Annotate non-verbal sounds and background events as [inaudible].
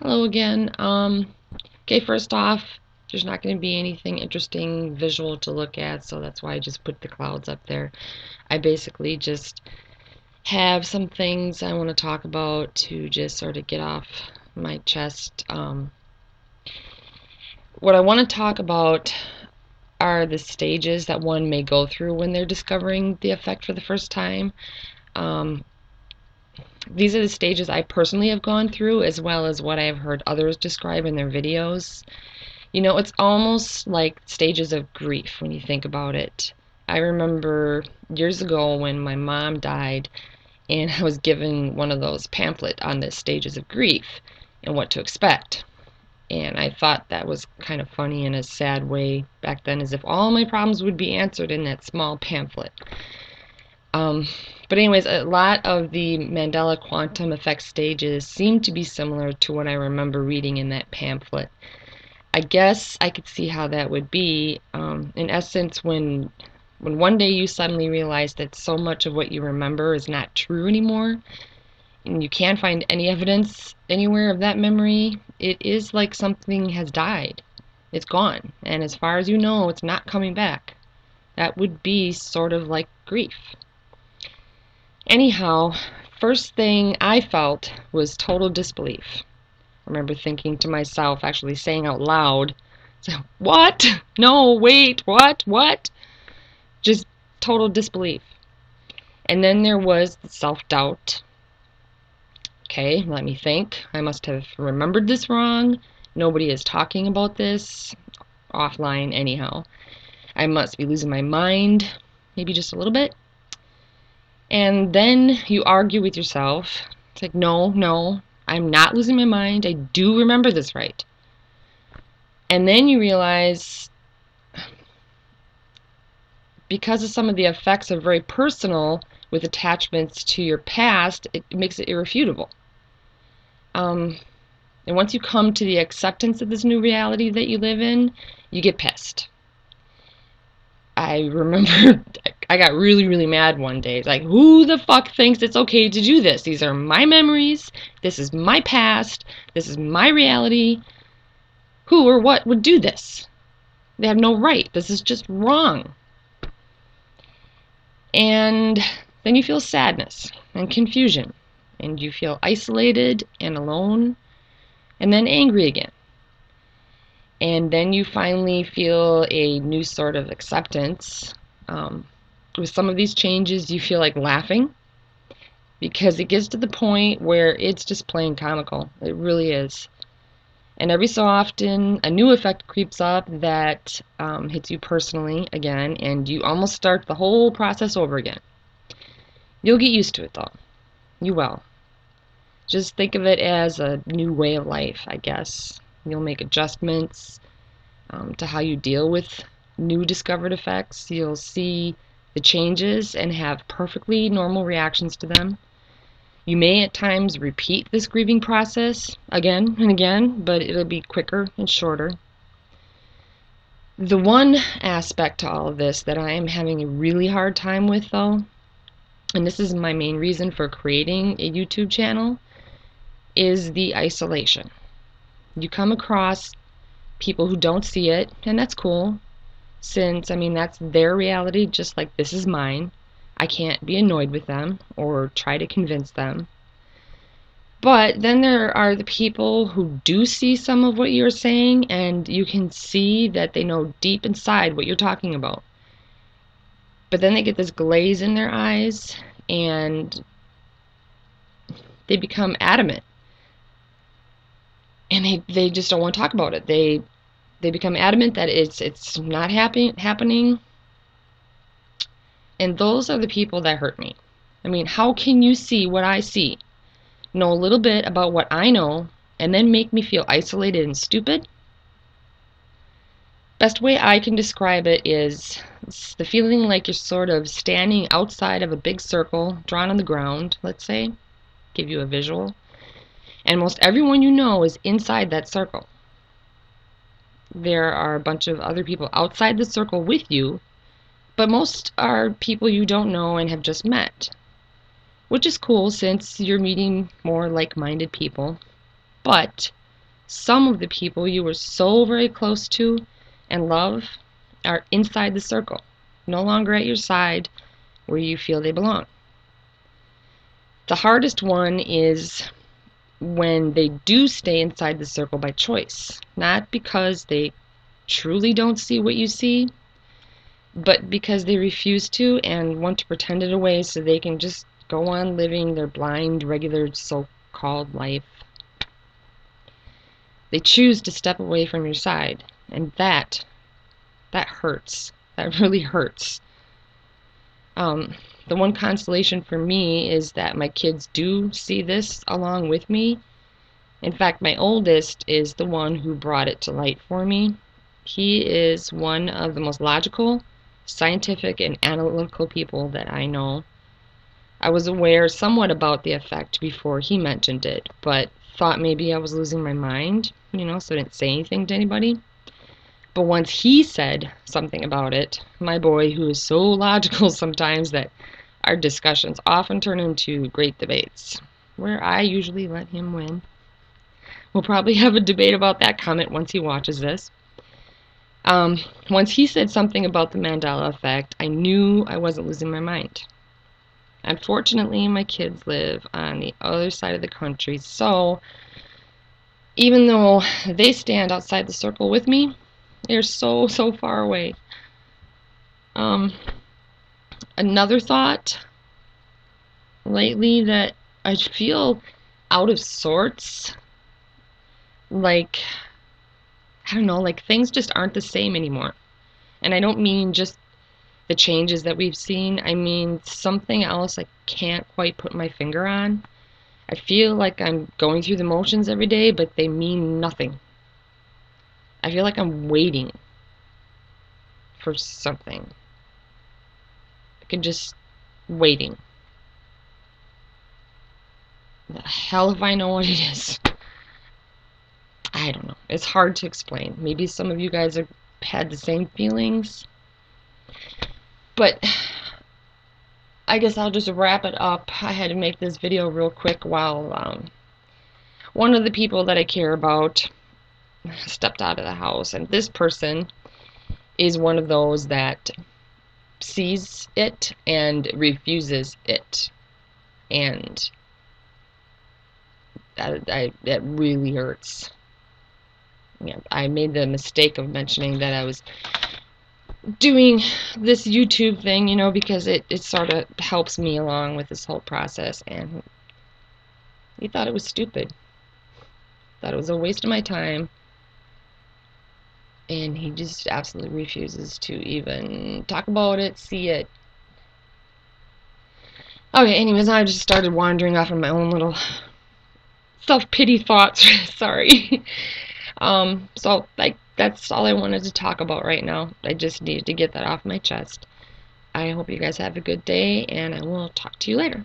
Hello again. Um, okay, first off, there's not going to be anything interesting visual to look at, so that's why I just put the clouds up there. I basically just have some things I want to talk about to just sort of get off my chest. Um, what I want to talk about are the stages that one may go through when they're discovering the effect for the first time. Um, these are the stages I personally have gone through, as well as what I've heard others describe in their videos. You know, it's almost like stages of grief when you think about it. I remember years ago when my mom died, and I was given one of those pamphlet on the stages of grief and what to expect. And I thought that was kind of funny in a sad way back then, as if all my problems would be answered in that small pamphlet. Um, but anyways, a lot of the Mandela quantum effect stages seem to be similar to what I remember reading in that pamphlet. I guess I could see how that would be. Um, in essence, when when one day you suddenly realize that so much of what you remember is not true anymore, and you can't find any evidence anywhere of that memory, it is like something has died. It's gone, and as far as you know, it's not coming back. That would be sort of like grief. Anyhow, first thing I felt was total disbelief. I remember thinking to myself, actually saying out loud, What? No, wait, what? What? Just total disbelief. And then there was self doubt. Okay, let me think. I must have remembered this wrong. Nobody is talking about this. Offline, anyhow. I must be losing my mind. Maybe just a little bit. And then you argue with yourself. It's like, no, no, I'm not losing my mind. I do remember this right. And then you realize because of some of the effects are very personal with attachments to your past, it makes it irrefutable. Um, and once you come to the acceptance of this new reality that you live in, you get pissed. I remember [laughs] I got really, really mad one day. Like, who the fuck thinks it's okay to do this? These are my memories. This is my past. This is my reality. Who or what would do this? They have no right. This is just wrong. And then you feel sadness and confusion. And you feel isolated and alone. And then angry again and then you finally feel a new sort of acceptance. Um, with some of these changes, you feel like laughing because it gets to the point where it's just plain comical. It really is. And every so often, a new effect creeps up that um, hits you personally again, and you almost start the whole process over again. You'll get used to it though. You will. Just think of it as a new way of life, I guess. You'll make adjustments um, to how you deal with new discovered effects. You'll see the changes and have perfectly normal reactions to them. You may at times repeat this grieving process again and again, but it'll be quicker and shorter. The one aspect to all of this that I am having a really hard time with, though, and this is my main reason for creating a YouTube channel, is the isolation. You come across people who don't see it, and that's cool, since, I mean, that's their reality, just like this is mine. I can't be annoyed with them or try to convince them. But then there are the people who do see some of what you're saying, and you can see that they know deep inside what you're talking about. But then they get this glaze in their eyes, and they become adamant and they they just don't want to talk about it. They they become adamant that it's it's not happy, happening. And those are the people that hurt me. I mean, how can you see what I see, know a little bit about what I know, and then make me feel isolated and stupid? Best way I can describe it is the feeling like you're sort of standing outside of a big circle drawn on the ground, let's say, give you a visual and most everyone you know is inside that circle. There are a bunch of other people outside the circle with you, but most are people you don't know and have just met. Which is cool since you're meeting more like minded people. But some of the people you were so very close to and love are inside the circle, no longer at your side where you feel they belong. The hardest one is when they do stay inside the circle by choice, not because they truly don't see what you see, but because they refuse to and want to pretend it away so they can just go on living their blind, regular so called life. They choose to step away from your side, and that that hurts. That [laughs] really hurts. Um, the one consolation for me is that my kids do see this along with me. In fact, my oldest is the one who brought it to light for me. He is one of the most logical, scientific, and analytical people that I know. I was aware somewhat about the effect before he mentioned it, but thought maybe I was losing my mind, you know, so I didn't say anything to anybody. But once he said something about it, my boy, who is so logical [laughs] sometimes that our discussions often turn into great debates, where I usually let him win. We'll probably have a debate about that comment once he watches this. Um, once he said something about the Mandela effect, I knew I wasn't losing my mind. Unfortunately, my kids live on the other side of the country, so even though they stand outside the circle with me, they're so, so far away. Um, another thought lately that I feel out of sorts. Like, I don't know, like things just aren't the same anymore. And I don't mean just the changes that we've seen. I mean something else I can't quite put my finger on. I feel like I'm going through the motions every day, but they mean nothing. I feel like I'm waiting for something. Can just waiting. The hell if I know what it is. I don't know. It's hard to explain. Maybe some of you guys have had the same feelings. But I guess I'll just wrap it up. I had to make this video real quick while um, one of the people that I care about stepped out of the house. And this person is one of those that sees it and refuses it. And that, that, that really hurts. Yeah, I made the mistake of mentioning that I was doing this YouTube thing, you know, because it, it sort of helps me along with this whole process. And he thought it was stupid. Thought it was a waste of my time. And he just absolutely refuses to even talk about it, see it. Okay, anyways, I just started wandering off on my own little self-pity thoughts. [laughs] Sorry. um, so, like, that's all I wanted to talk about right now. I just needed to get that off my chest. I hope you guys have a good day, and I will talk to you later.